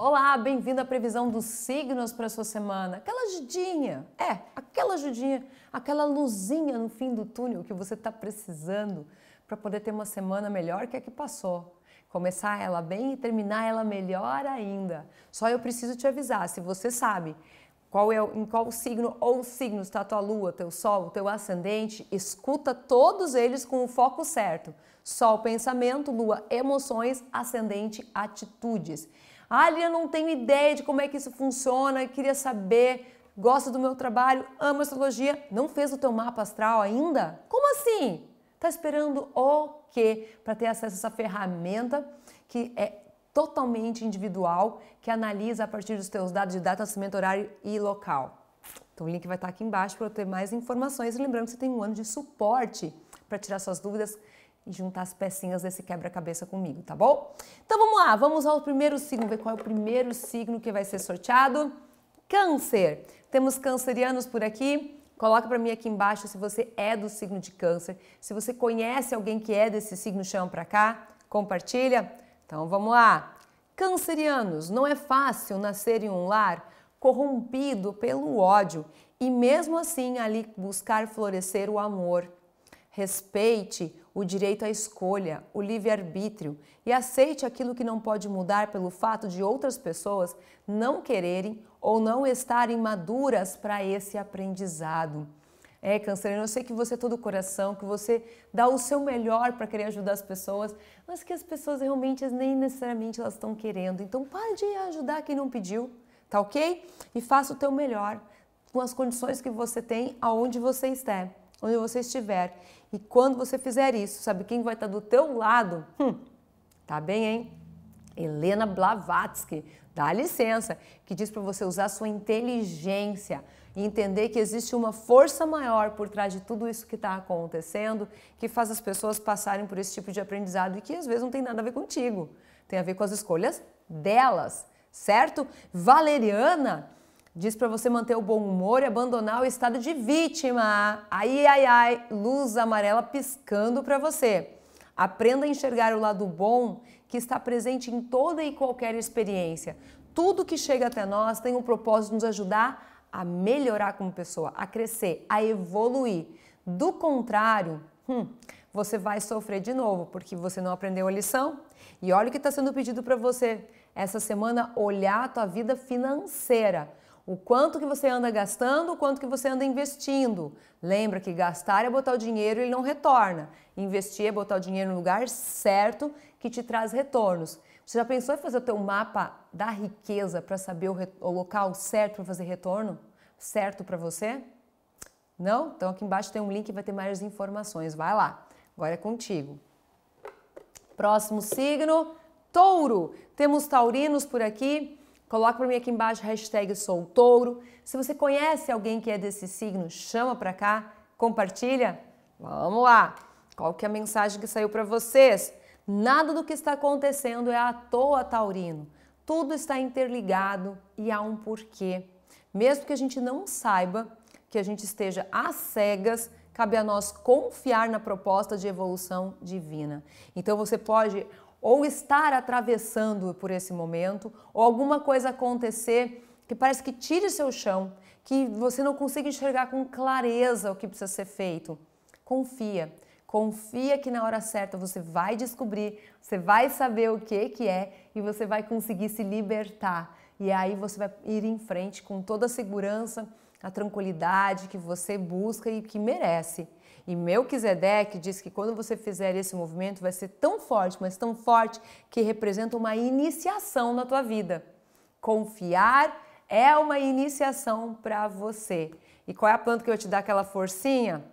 Olá, bem-vindo à previsão dos signos para sua semana. Aquela ajudinha, é, aquela ajudinha, aquela luzinha no fim do túnel que você está precisando para poder ter uma semana melhor que a que passou. Começar ela bem e terminar ela melhor ainda. Só eu preciso te avisar, se você sabe qual é, em qual signo ou signos está tua lua, teu sol, teu ascendente, escuta todos eles com o foco certo. Sol, pensamento, lua, emoções, ascendente, atitudes. Ah, eu não tenho ideia de como é que isso funciona, queria saber, gosta do meu trabalho, ama astrologia, não fez o teu mapa astral ainda? Como assim? Tá esperando o quê para ter acesso a essa ferramenta que é totalmente individual, que analisa a partir dos teus dados de data, nascimento, horário e local. Então o link vai estar aqui embaixo para eu ter mais informações. Lembrando que você tem um ano de suporte para tirar suas dúvidas juntar as pecinhas desse quebra-cabeça comigo, tá bom? Então vamos lá, vamos ao primeiro signo, ver qual é o primeiro signo que vai ser sorteado. Câncer. Temos cancerianos por aqui. Coloca para mim aqui embaixo se você é do signo de câncer. Se você conhece alguém que é desse signo, chama para cá, compartilha. Então vamos lá. Cancerianos, não é fácil nascer em um lar corrompido pelo ódio e mesmo assim ali buscar florescer o amor. Respeite o direito à escolha, o livre-arbítrio e aceite aquilo que não pode mudar pelo fato de outras pessoas não quererem ou não estarem maduras para esse aprendizado. É, Canceriano, eu sei que você é todo coração, que você dá o seu melhor para querer ajudar as pessoas, mas que as pessoas realmente nem necessariamente elas estão querendo. Então, pare de ajudar quem não pediu, tá ok? E faça o teu melhor com as condições que você tem, aonde você estiver onde você estiver. E quando você fizer isso, sabe quem vai estar do teu lado? Hum, tá bem, hein? Helena Blavatsky, dá licença, que diz para você usar sua inteligência e entender que existe uma força maior por trás de tudo isso que está acontecendo, que faz as pessoas passarem por esse tipo de aprendizado e que às vezes não tem nada a ver contigo, tem a ver com as escolhas delas, certo? Valeriana Diz para você manter o bom humor e abandonar o estado de vítima. Ai, ai, ai, luz amarela piscando para você. Aprenda a enxergar o lado bom que está presente em toda e qualquer experiência. Tudo que chega até nós tem o propósito de nos ajudar a melhorar como pessoa, a crescer, a evoluir. Do contrário, hum, você vai sofrer de novo porque você não aprendeu a lição. E olha o que está sendo pedido para você essa semana: olhar a tua vida financeira o quanto que você anda gastando, o quanto que você anda investindo. Lembra que gastar é botar o dinheiro e ele não retorna. Investir é botar o dinheiro no lugar certo que te traz retornos. Você já pensou em fazer o teu mapa da riqueza para saber o, o local certo para fazer retorno? Certo para você? Não? Então aqui embaixo tem um link que vai ter mais informações. Vai lá. Agora é contigo. Próximo signo, touro. Temos taurinos por aqui. Coloca para mim aqui embaixo hashtag sou touro. Se você conhece alguém que é desse signo, chama para cá, compartilha. Vamos lá. Qual que é a mensagem que saiu para vocês? Nada do que está acontecendo é à toa, taurino. Tudo está interligado e há um porquê. Mesmo que a gente não saiba, que a gente esteja às cegas, cabe a nós confiar na proposta de evolução divina. Então você pode ou estar atravessando por esse momento, ou alguma coisa acontecer que parece que tire seu chão, que você não consiga enxergar com clareza o que precisa ser feito. Confia. Confia que na hora certa você vai descobrir, você vai saber o que que é e você vai conseguir se libertar. E aí você vai ir em frente com toda a segurança, a tranquilidade que você busca e que merece. E Melquisedeque diz que quando você fizer esse movimento vai ser tão forte, mas tão forte que representa uma iniciação na tua vida. Confiar é uma iniciação para você. E qual é a planta que vai te dar aquela forcinha?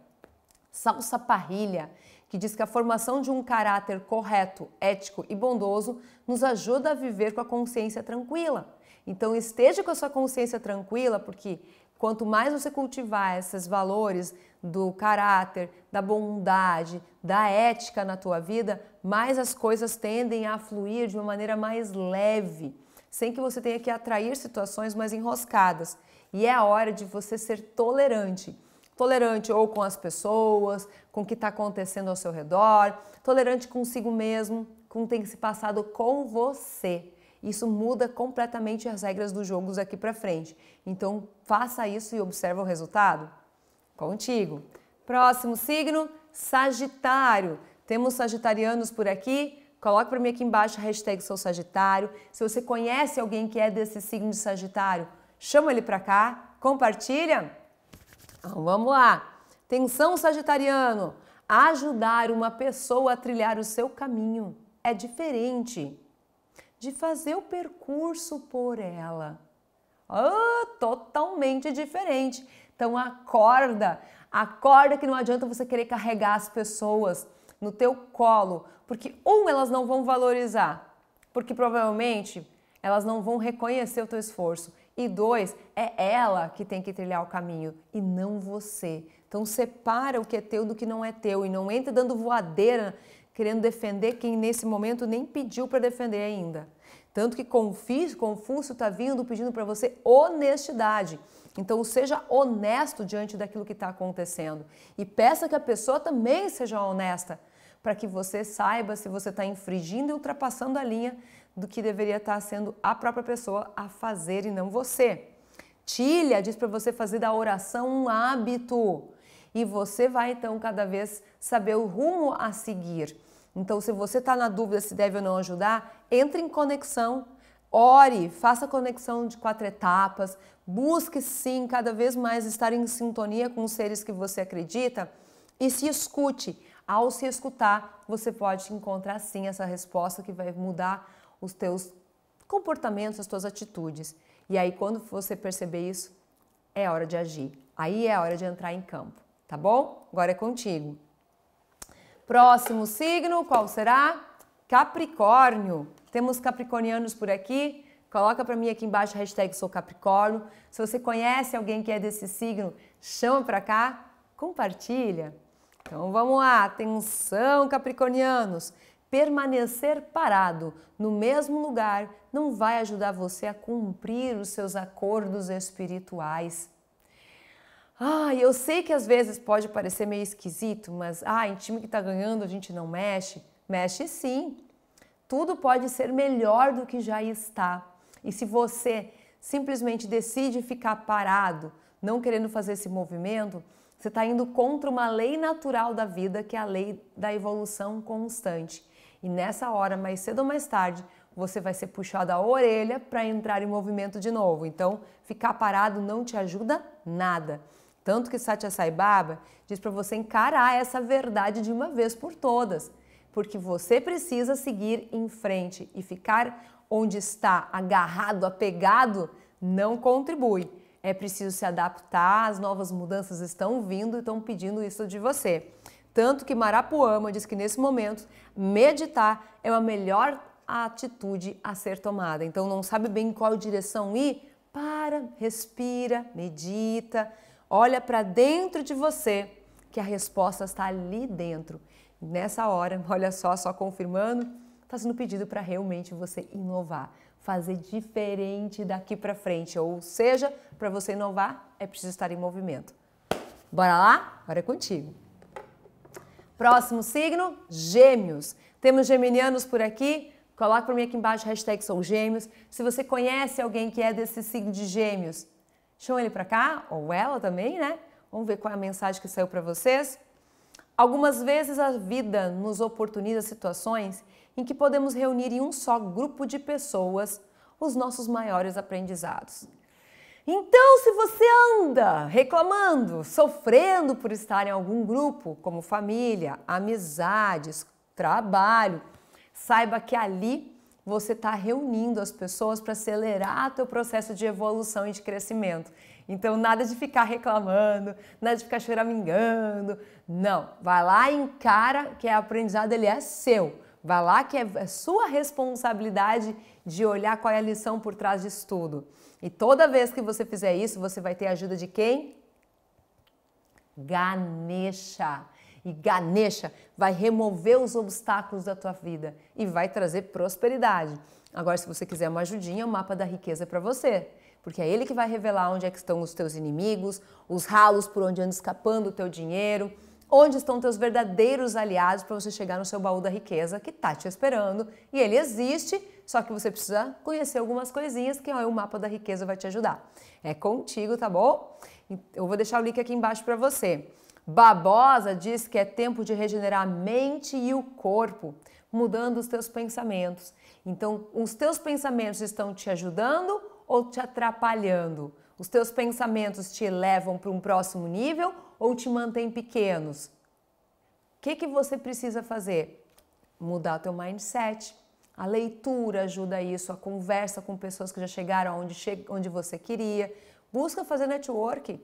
Salsa parrilha, que diz que a formação de um caráter correto, ético e bondoso nos ajuda a viver com a consciência tranquila. Então esteja com a sua consciência tranquila, porque quanto mais você cultivar esses valores do caráter, da bondade, da ética na tua vida, mais as coisas tendem a fluir de uma maneira mais leve, sem que você tenha que atrair situações mais enroscadas. E é a hora de você ser tolerante. Tolerante ou com as pessoas, com o que está acontecendo ao seu redor, tolerante consigo mesmo, com o que tem se passado com você. Isso muda completamente as regras dos jogos daqui para frente. Então, faça isso e observa o resultado. Contigo. Próximo signo, Sagitário. Temos sagitarianos por aqui? Coloque para mim aqui embaixo hashtag sou Sagitário. Se você conhece alguém que é desse signo de Sagitário, chama ele para cá, compartilha. Então, vamos lá. Tensão Sagitariano. Ajudar uma pessoa a trilhar o seu caminho é diferente de fazer o percurso por ela. Oh, totalmente diferente. Então acorda, acorda que não adianta você querer carregar as pessoas no teu colo, porque um elas não vão valorizar, porque provavelmente elas não vão reconhecer o teu esforço. E dois, é ela que tem que trilhar o caminho e não você. Então separa o que é teu do que não é teu e não entra dando voadeira querendo defender quem nesse momento nem pediu para defender ainda. Tanto que Confúcio está vindo pedindo para você honestidade. Então, seja honesto diante daquilo que está acontecendo e peça que a pessoa também seja honesta, para que você saiba se você está infringindo e ultrapassando a linha do que deveria estar tá sendo a própria pessoa a fazer e não você. Tilha diz para você fazer da oração um hábito e você vai então cada vez saber o rumo a seguir. Então, se você está na dúvida se deve ou não ajudar, entre em conexão, ore, faça conexão de quatro etapas, busque sim cada vez mais estar em sintonia com os seres que você acredita e se escute. Ao se escutar, você pode encontrar sim essa resposta que vai mudar os teus comportamentos, as tuas atitudes. E aí, quando você perceber isso, é hora de agir. Aí é hora de entrar em campo, tá bom? Agora é contigo. Próximo signo, qual será? Capricórnio. Temos capricornianos por aqui? Coloca para mim aqui embaixo hashtag sou Capricórnio. Se você conhece alguém que é desse signo, chama para cá, compartilha. Então vamos lá, atenção capricornianos. Permanecer parado no mesmo lugar não vai ajudar você a cumprir os seus acordos espirituais. Ah, eu sei que às vezes pode parecer meio esquisito, mas ah, em time que está ganhando a gente não mexe. Mexe sim. Tudo pode ser melhor do que já está. E se você simplesmente decide ficar parado, não querendo fazer esse movimento, você está indo contra uma lei natural da vida, que é a lei da evolução constante. E nessa hora, mais cedo ou mais tarde, você vai ser puxado a orelha para entrar em movimento de novo. Então, ficar parado não te ajuda nada. Tanto que Satya Sai Baba diz para você encarar essa verdade de uma vez por todas, porque você precisa seguir em frente e ficar onde está agarrado, apegado, não contribui. É preciso se adaptar, as novas mudanças estão vindo e estão pedindo isso de você. Tanto que Marapuama diz que nesse momento meditar é a melhor atitude a ser tomada. Então não sabe bem qual direção ir? Para, respira, medita, Olha para dentro de você, que a resposta está ali dentro. Nessa hora, olha só, só confirmando, sendo pedido para realmente você inovar, fazer diferente daqui para frente. Ou seja, para você inovar, é preciso estar em movimento. Bora lá? Agora é contigo. Próximo signo, Gêmeos. Temos geminianos por aqui. Coloca para mim aqui embaixo, hashtag sou gêmeos. Se você conhece alguém que é desse signo de gêmeos, Chama ele para cá, ou ela também, né? Vamos ver qual é a mensagem que saiu para vocês. Algumas vezes a vida nos oportuniza situações em que podemos reunir em um só grupo de pessoas os nossos maiores aprendizados. Então, se você anda reclamando, sofrendo por estar em algum grupo, como família, amizades, trabalho, saiba que ali você está reunindo as pessoas para acelerar teu processo de evolução e de crescimento. Então, nada de ficar reclamando, nada de ficar choramingando. Não, vai lá e encara que o aprendizado ele é seu. Vai lá que é, é sua responsabilidade de olhar qual é a lição por trás disso tudo. E toda vez que você fizer isso, você vai ter a ajuda de quem? Ganesha. E Ganesha vai remover os obstáculos da tua vida e vai trazer prosperidade. Agora, se você quiser uma ajudinha, o mapa da riqueza é para você, porque é ele que vai revelar onde é que estão os teus inimigos, os ralos por onde anda escapando o teu dinheiro, Onde estão teus verdadeiros aliados para você chegar no seu baú da riqueza que está te esperando e ele existe, só que você precisa conhecer algumas coisinhas que ó, o mapa da riqueza vai te ajudar. É contigo, tá bom? Eu vou deixar o link aqui embaixo para você. Babosa diz que é tempo de regenerar a mente e o corpo, mudando os teus pensamentos. Então, os teus pensamentos estão te ajudando ou te atrapalhando? Os teus pensamentos te levam para um próximo nível ou te mantêm pequenos? O que, que você precisa fazer? Mudar o teu mindset. A leitura ajuda isso, a conversa com pessoas que já chegaram onde, che onde você queria. Busca fazer network.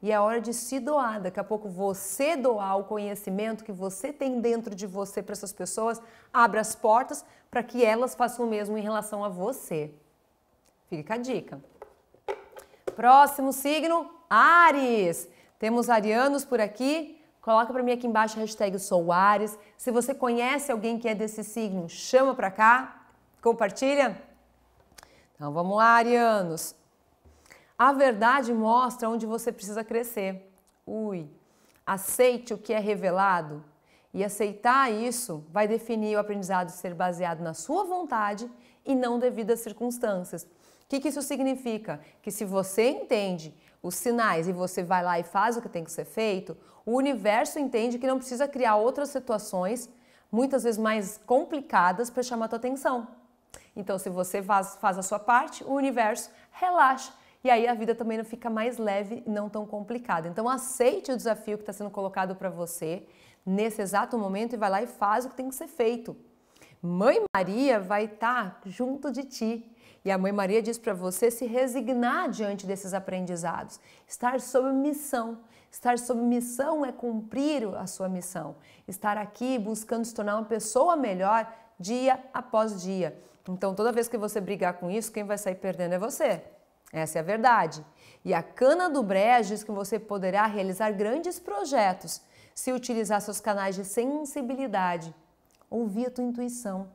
E é hora de se doar. Daqui a pouco você doar o conhecimento que você tem dentro de você para essas pessoas, abre as portas para que elas façam o mesmo em relação a você. Fica a dica. Próximo signo, Ares. Temos arianos por aqui. Coloca para mim aqui embaixo a hashtag sou Ares. Se você conhece alguém que é desse signo, chama para cá, compartilha. Então vamos lá, arianos. A verdade mostra onde você precisa crescer. Ui. Aceite o que é revelado e aceitar isso vai definir o aprendizado ser baseado na sua vontade e não devido às circunstâncias. O que, que isso significa? Que se você entende os sinais e você vai lá e faz o que tem que ser feito, o universo entende que não precisa criar outras situações, muitas vezes mais complicadas, para chamar a tua atenção. Então, se você faz, faz a sua parte, o universo relaxa. E aí a vida também não fica mais leve e não tão complicada. Então, aceite o desafio que está sendo colocado para você nesse exato momento e vai lá e faz o que tem que ser feito. Mãe Maria vai estar tá junto de ti e a Mãe Maria diz para você se resignar diante desses aprendizados, estar sob missão. Estar sob missão é cumprir a sua missão. Estar aqui buscando se tornar uma pessoa melhor dia após dia. Então, toda vez que você brigar com isso, quem vai sair perdendo é você. Essa é a verdade. E a cana do brejo diz que você poderá realizar grandes projetos se utilizar seus canais de sensibilidade. Ouvir a tua intuição.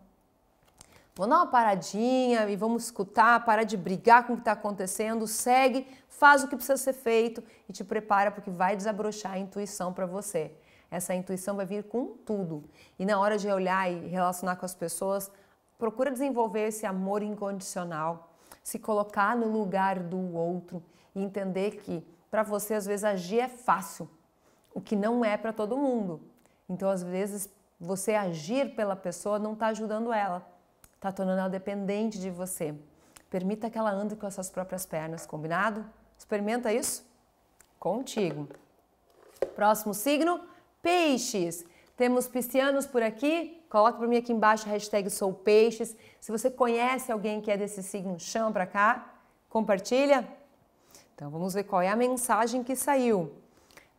Vamos dar uma paradinha e vamos escutar, para de brigar com o que está acontecendo, segue, faz o que precisa ser feito e te prepara porque vai desabrochar a intuição para você. Essa intuição vai vir com tudo. E na hora de olhar e relacionar com as pessoas, procura desenvolver esse amor incondicional, se colocar no lugar do outro e entender que para você às vezes agir é fácil, o que não é para todo mundo. Então às vezes você agir pela pessoa não está ajudando ela está tornando ela dependente de você. Permita que ela ande com as suas próprias pernas, combinado? Experimenta isso? Contigo. Próximo signo, peixes. Temos piscianos por aqui. Coloca para mim aqui embaixo hashtag sou peixes. Se você conhece alguém que é desse signo, chama para cá, compartilha. Então vamos ver qual é a mensagem que saiu.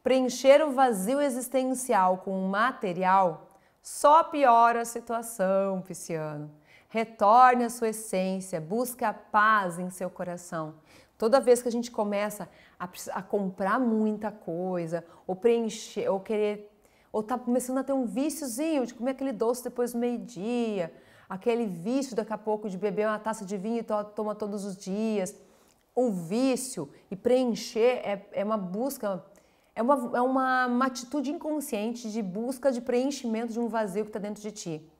Preencher o vazio existencial com material só piora a situação, pisciano. Retorne à sua essência, busque a paz em seu coração. Toda vez que a gente começa a, a comprar muita coisa, ou preencher, ou querer, ou tá começando a ter um viciozinho de comer aquele doce depois do meio-dia, aquele vício daqui a pouco de beber uma taça de vinho e to toma todos os dias. O vício e preencher é, é uma busca, é, uma, é uma, uma atitude inconsciente de busca de preenchimento de um vazio que está dentro de ti.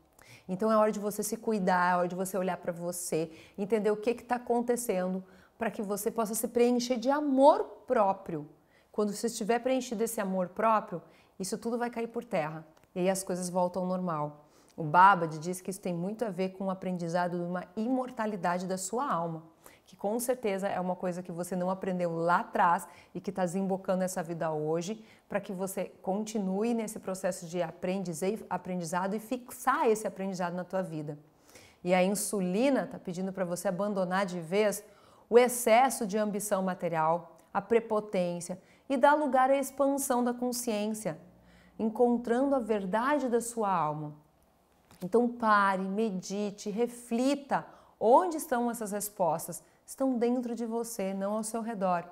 Então é hora de você se cuidar, é hora de você olhar para você, entender o que está acontecendo para que você possa se preencher de amor próprio. Quando você estiver preenchido desse amor próprio, isso tudo vai cair por terra e aí as coisas voltam ao normal. O Babad diz que isso tem muito a ver com o aprendizado de uma imortalidade da sua alma que com certeza é uma coisa que você não aprendeu lá atrás e que está desembocando essa vida hoje, para que você continue nesse processo de aprendizado e fixar esse aprendizado na tua vida. E a insulina está pedindo para você abandonar de vez o excesso de ambição material, a prepotência e dar lugar à expansão da consciência, encontrando a verdade da sua alma. Então pare, medite, reflita onde estão essas respostas estão dentro de você, não ao seu redor.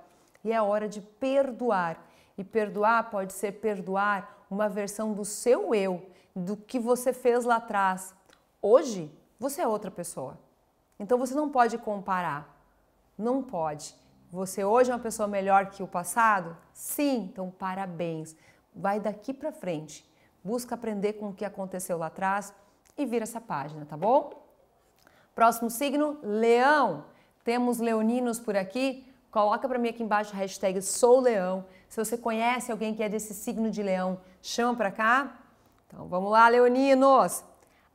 E é hora de perdoar. E perdoar pode ser perdoar uma versão do seu eu, do que você fez lá atrás. Hoje, você é outra pessoa. Então você não pode comparar. Não pode. Você hoje é uma pessoa melhor que o passado? Sim, então parabéns. vai daqui para frente. Busca aprender com o que aconteceu lá atrás e vira essa página, tá bom? Próximo signo, Leão. Temos leoninos por aqui. Coloca para mim aqui embaixo hashtag sou leão. Se você conhece alguém que é desse signo de leão, chama para cá. Então vamos lá, leoninos.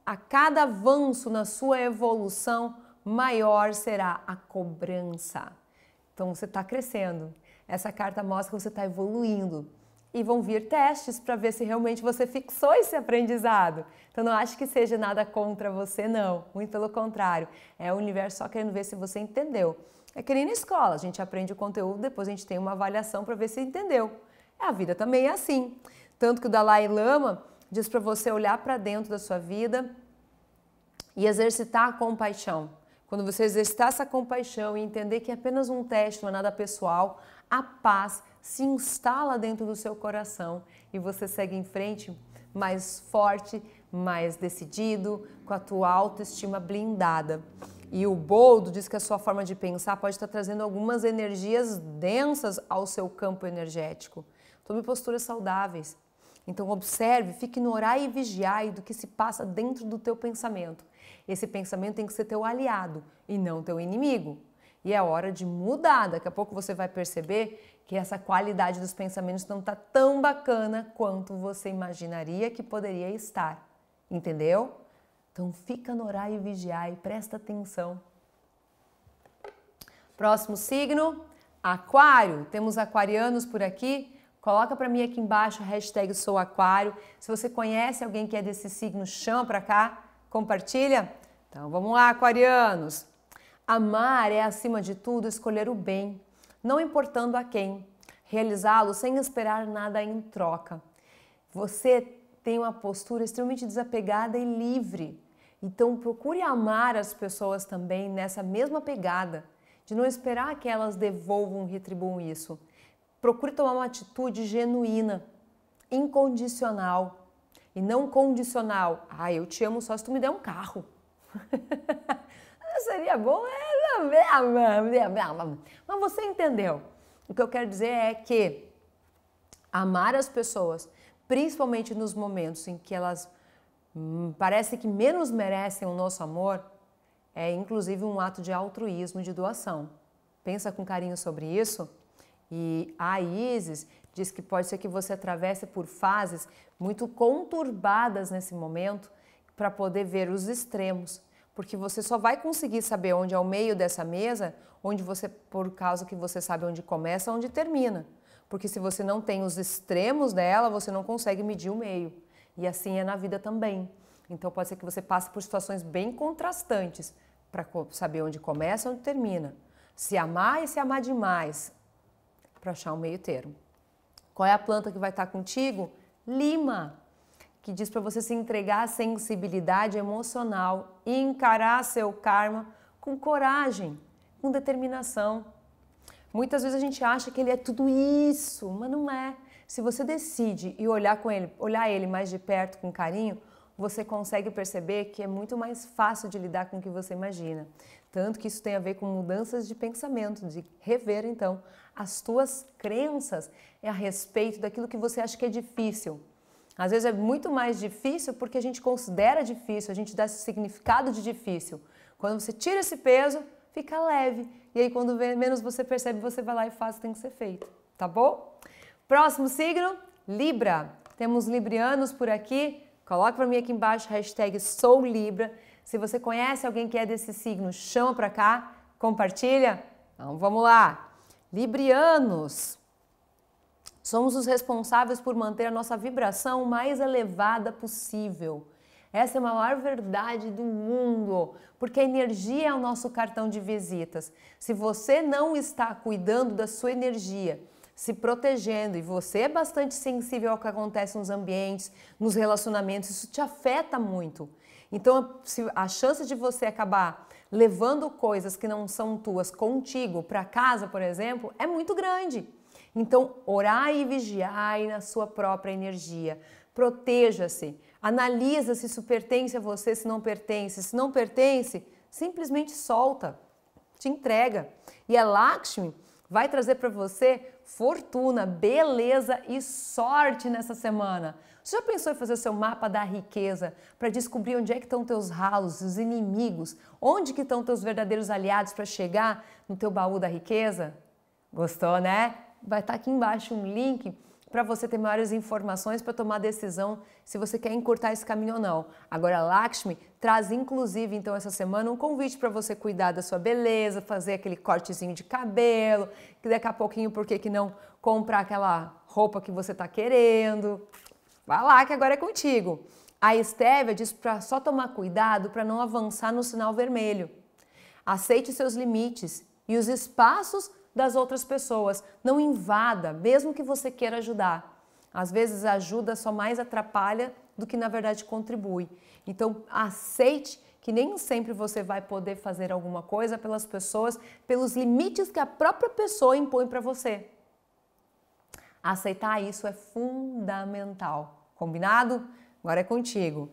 A cada avanço na sua evolução, maior será a cobrança. Então você está crescendo. Essa carta mostra que você está evoluindo. E vão vir testes para ver se realmente você fixou esse aprendizado. Então não acho que seja nada contra você, não. Muito pelo contrário. É o universo só querendo ver se você entendeu. É que nem na escola, a gente aprende o conteúdo, depois a gente tem uma avaliação para ver se entendeu. A vida também é assim. Tanto que o Dalai Lama diz para você olhar para dentro da sua vida e exercitar a compaixão. Quando você exercitar essa compaixão e entender que é apenas um teste, não é nada pessoal, a paz se instala dentro do seu coração e você segue em frente mais forte, mais decidido, com a tua autoestima blindada. E o boldo diz que a sua forma de pensar pode estar trazendo algumas energias densas ao seu campo energético. Tome posturas saudáveis. Então observe, fique no orar e vigiar do que se passa dentro do teu pensamento. Esse pensamento tem que ser teu aliado e não teu inimigo. E é hora de mudar. Daqui a pouco você vai perceber que essa qualidade dos pensamentos não está tão bacana quanto você imaginaria que poderia estar. Entendeu? Então fica no orar e vigiar e presta atenção. Próximo signo, Aquário. Temos aquarianos por aqui. Coloca para mim aqui embaixo a hashtag sou aquário. Se você conhece alguém que é desse signo, chama para cá, compartilha. Então vamos lá, aquarianos. Amar é, acima de tudo, escolher o bem, não importando a quem. Realizá-lo sem esperar nada em troca. Você tem uma postura extremamente desapegada e livre. Então procure amar as pessoas também nessa mesma pegada, de não esperar que elas devolvam, retribuam isso. Procure tomar uma atitude genuína, incondicional e não condicional. Ah, eu te amo só se tu me der um carro. Seria bom, mas você entendeu. O que eu quero dizer é que amar as pessoas, principalmente nos momentos em que elas Hum, parece que menos merecem o nosso amor, é inclusive um ato de altruísmo, de doação. Pensa com carinho sobre isso. E a Isis diz que pode ser que você atravesse por fases muito conturbadas nesse momento para poder ver os extremos, porque você só vai conseguir saber onde é o meio dessa mesa, onde você por causa que você sabe onde começa, onde termina. Porque se você não tem os extremos dela, você não consegue medir o meio. E assim é na vida também. Então pode ser que você passe por situações bem contrastantes para saber onde começa onde termina. Se amar e se amar demais, para achar um meio termo. Qual é a planta que vai estar contigo? Lima, que diz para você se entregar à sensibilidade emocional e encarar seu karma com coragem, com determinação. Muitas vezes a gente acha que ele é tudo isso, mas não é. Se você decide e olhar com ele, olhar ele mais de perto com carinho, você consegue perceber que é muito mais fácil de lidar com o que você imagina. Tanto que isso tem a ver com mudanças de pensamento, de rever então as tuas crenças a respeito daquilo que você acha que é difícil. Às vezes é muito mais difícil porque a gente considera difícil, a gente dá esse significado de difícil. Quando você tira esse peso, fica leve. E aí, quando menos você percebe, você vai lá e faz o que tem que ser feito. Tá bom? Próximo signo, Libra. Temos librianos por aqui. Coloque para mim aqui embaixo hashtag sou Libra. Se você conhece alguém que é desse signo, chama para cá, compartilha. Então vamos lá. Librianos. Somos os responsáveis por manter a nossa vibração mais elevada possível. Essa é a maior verdade do mundo, porque a energia é o nosso cartão de visitas. Se você não está cuidando da sua energia, se protegendo e você é bastante sensível ao que acontece nos ambientes, nos relacionamentos, isso te afeta muito. Então, a chance de você acabar levando coisas que não são tuas contigo para casa, por exemplo, é muito grande. Então, orar e vigiar na sua própria energia. Proteja-se. Analisa se isso pertence a você, se não pertence. Se não pertence, simplesmente solta. Te entrega. E a Lakshmi vai trazer para você fortuna, beleza e sorte nessa semana. Você já pensou em fazer o seu mapa da riqueza para descobrir onde é que estão teus ralos, os inimigos, onde que estão teus verdadeiros aliados para chegar no teu baú da riqueza? Gostou, né? Vai estar tá aqui embaixo um link para você ter maiores informações para tomar decisão se você quer encurtar esse caminho ou não. Agora, Lakshmi traz inclusive então essa semana um convite para você cuidar da sua beleza, fazer aquele cortezinho de cabelo, que daqui a pouquinho, por que, que não comprar aquela roupa que você está querendo? Vai lá que agora é contigo. A Estévia diz para só tomar cuidado para não avançar no sinal vermelho. Aceite seus limites e os espaços das outras pessoas. Não invada, mesmo que você queira ajudar. Às vezes a ajuda só mais atrapalha do que na verdade contribui. Então, aceite que nem sempre você vai poder fazer alguma coisa pelas pessoas, pelos limites que a própria pessoa impõe para você. Aceitar isso é fundamental. Combinado? Agora é contigo.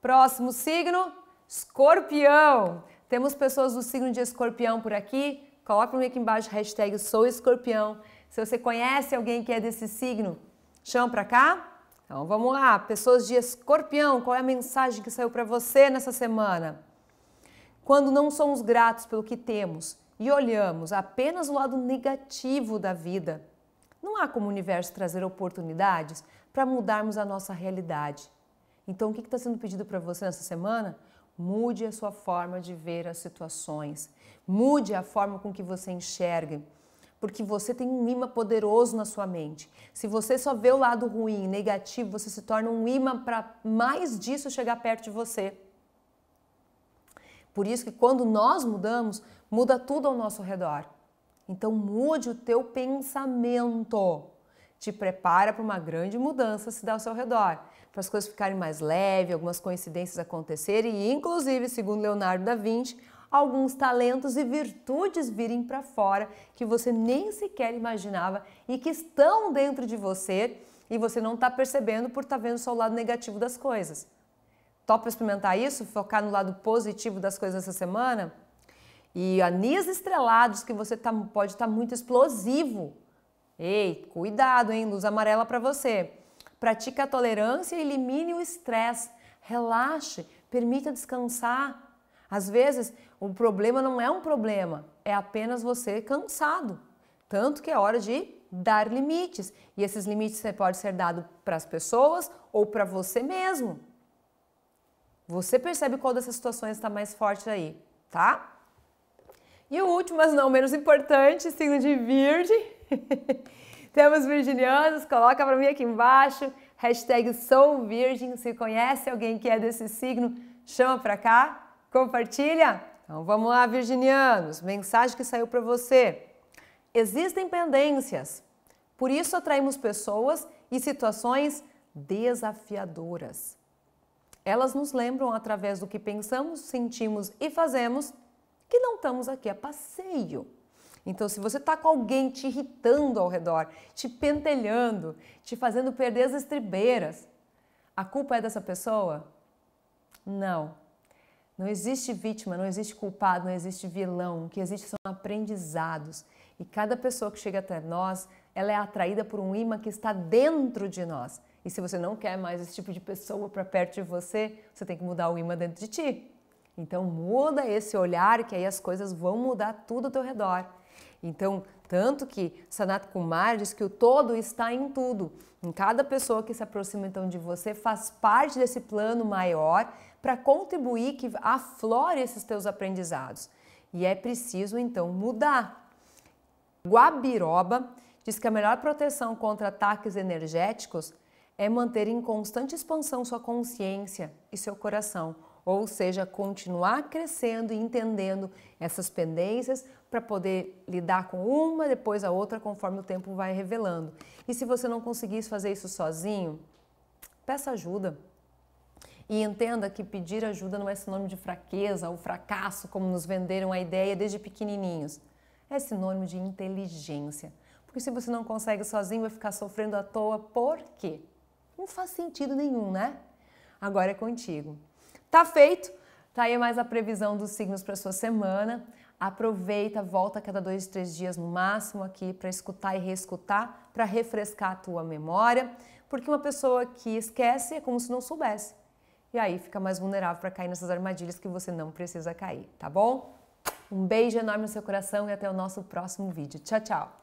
Próximo signo: Escorpião. Temos pessoas do signo de Escorpião por aqui. Coloca mim aqui embaixo hashtag sou escorpião. Se você conhece alguém que é desse signo, chama para cá. Então vamos lá, pessoas de escorpião, qual é a mensagem que saiu para você nessa semana? Quando não somos gratos pelo que temos e olhamos apenas o lado negativo da vida, não há como o universo trazer oportunidades para mudarmos a nossa realidade. Então, o que está sendo pedido para você nessa semana? Mude a sua forma de ver as situações. Mude a forma com que você enxerga. Porque você tem um imã poderoso na sua mente. Se você só vê o lado ruim, negativo, você se torna um imã para mais disso chegar perto de você. Por isso que quando nós mudamos, muda tudo ao nosso redor. Então mude o teu pensamento. Te prepara para uma grande mudança se dá ao seu redor para as coisas ficarem mais leves, algumas coincidências acontecerem e, inclusive, segundo Leonardo da Vinci, alguns talentos e virtudes virem para fora que você nem sequer imaginava e que estão dentro de você e você não está percebendo por estar tá vendo só o lado negativo das coisas. Topa experimentar isso? Focar no lado positivo das coisas essa semana? E anis estrelados que você tá, pode estar tá muito explosivo. Ei, cuidado, hein? Luz amarela para você. Pratique a tolerância e elimine o estresse. Relaxe, permita descansar. Às vezes, o problema não é um problema, é apenas você cansado. Tanto que é hora de dar limites. E esses limites pode ser dado para as pessoas ou para você mesmo. Você percebe qual dessas situações está mais forte aí, tá? E o último, mas não menos importante, signo de Virgem. Temos virginianos, coloca para mim aqui embaixo, hashtag sou virgem, se conhece alguém que é desse signo, chama para cá, compartilha. Então vamos lá, virginianos, mensagem que saiu para você. Existem pendências, por isso atraímos pessoas e situações desafiadoras. Elas nos lembram, através do que pensamos, sentimos e fazemos, que não estamos aqui a passeio. Então, se você está com alguém te irritando ao redor, te pentelhando, te fazendo perder as estribeiras, a culpa é dessa pessoa? Não. Não existe vítima, não existe culpado, não existe vilão. O que existe são aprendizados. E cada pessoa que chega até nós, ela é atraída por um imã que está dentro de nós. E se você não quer mais esse tipo de pessoa para perto de você, você tem que mudar o imã dentro de ti. Então muda esse olhar que aí as coisas vão mudar tudo ao teu redor. Então, tanto que Sanat Kumar diz que o todo está em tudo. Em cada pessoa que se aproxima então de você faz parte desse plano maior para contribuir que aflore esses teus aprendizados. E é preciso então mudar. Guabiroba diz que a melhor proteção contra ataques energéticos é manter em constante expansão sua consciência e seu coração, ou seja, continuar crescendo e entendendo essas pendências para poder lidar com uma, depois a outra, conforme o tempo vai revelando. E se você não conseguisse fazer isso sozinho, peça ajuda. E entenda que pedir ajuda não é sinônimo de fraqueza ou fracasso, como nos venderam a ideia desde pequenininhos. É sinônimo de inteligência. Porque se você não consegue sozinho, vai ficar sofrendo à toa. Por quê? Não faz sentido nenhum, né? Agora é contigo. Tá feito? Tá aí mais a previsão dos signos para sua semana. Aproveita, volta cada dois, três dias no máximo aqui para escutar e reescutar, para refrescar a tua memória, porque uma pessoa que esquece é como se não soubesse. E aí fica mais vulnerável para cair nessas armadilhas que você não precisa cair, tá bom? Um beijo enorme no seu coração e até o nosso próximo vídeo. Tchau, tchau!